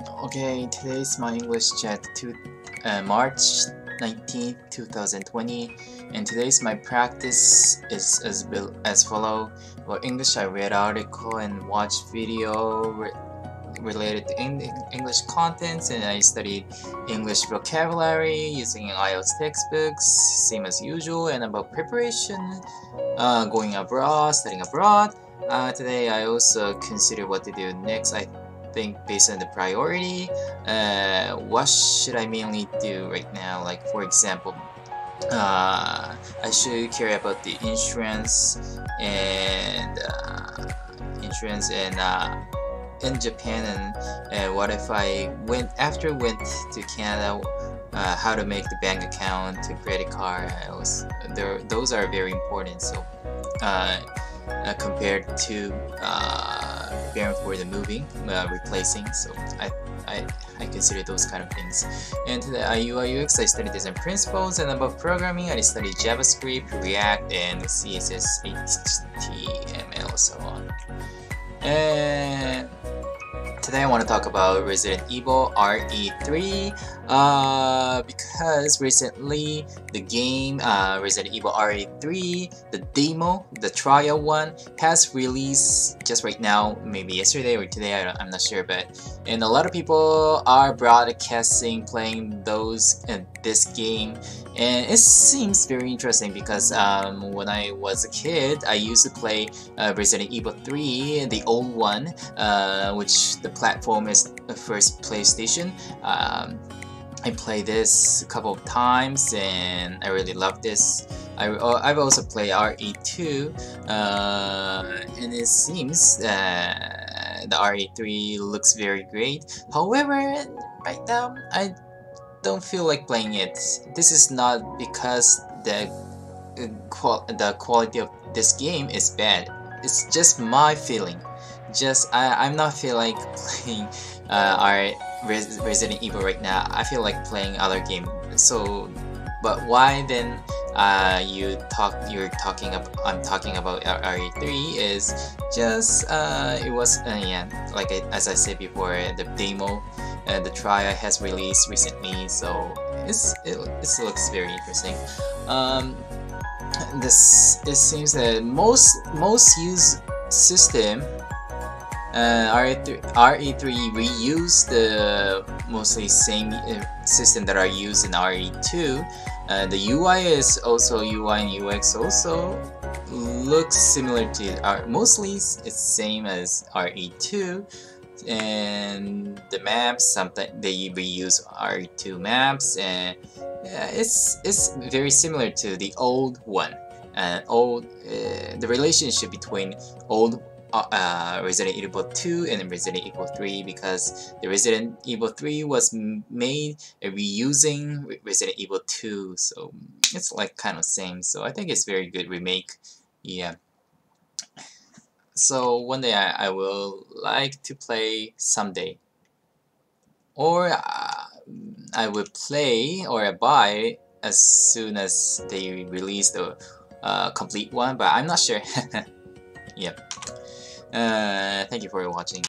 Okay, today's my English chat to uh, March 19, 2020 and today's my practice is as, as follow. For English, I read article and watch video re related to English contents and I studied English vocabulary using IELTS textbooks, same as usual, and about preparation, uh, going abroad, studying abroad. Uh, today I also consider what to do next. I think based on the priority uh, what should I mainly do right now? Like for example uh, I should care about the insurance and uh, insurance and uh, in Japan and uh, what if I went after went to Canada uh, how to make the bank account to credit card was, those are very important. So compared to preparing for the moving, uh, replacing. So I, I, I consider those kind of things. And the UI UX, I studied design principles, and about programming, I studied JavaScript, React, and CSS, HTML, so on. And Today I want to talk about Resident Evil RE3 uh, because recently the game uh, Resident Evil RE3, the demo, the trial one, has released just right now, maybe yesterday or today, I am not sure, but and a lot of people are broadcasting playing those uh, this game and it seems very interesting because um, when I was a kid I used to play uh, Resident Evil 3 the old one uh, which the platform is the first PlayStation um, I played this a couple of times and I really love this I, I've also played RE2 uh, and it seems that the RE3 looks very great however right now I don't feel like playing it. This is not because the uh, qual the quality of this game is bad. It's just my feeling. Just I I'm not feel like playing uh, our Res Resident Evil right now. I feel like playing other game. So, but why then? Uh, you talk you're talking about I'm talking about RE3 is just uh, it was uh, yeah like I, as I said before the demo and the trial has released recently, so it's, it, it looks very interesting. Um, this it seems that most most used system uh, RE3, RE3 reuse the mostly same uh, system that are used in RE2. Uh, the UI is also UI and UX also looks similar to R mostly it's same as RE2 and the maps something they reuse RE2 maps and yeah, it's it's very similar to the old one and old uh, the relationship between old uh, uh Resident Evil 2 and Resident Evil 3 because the Resident Evil 3 was made reusing Resident Evil 2 so it's like kind of same so I think it's very good remake yeah so one day I, I will like to play someday. Or uh, I will play or buy as soon as they release the uh, complete one, but I'm not sure. yep. Uh, thank you for watching.